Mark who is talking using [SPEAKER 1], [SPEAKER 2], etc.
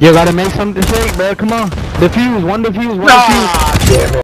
[SPEAKER 1] You gotta make something shake, bro. Come on. Defuse, one defuse, one defuse.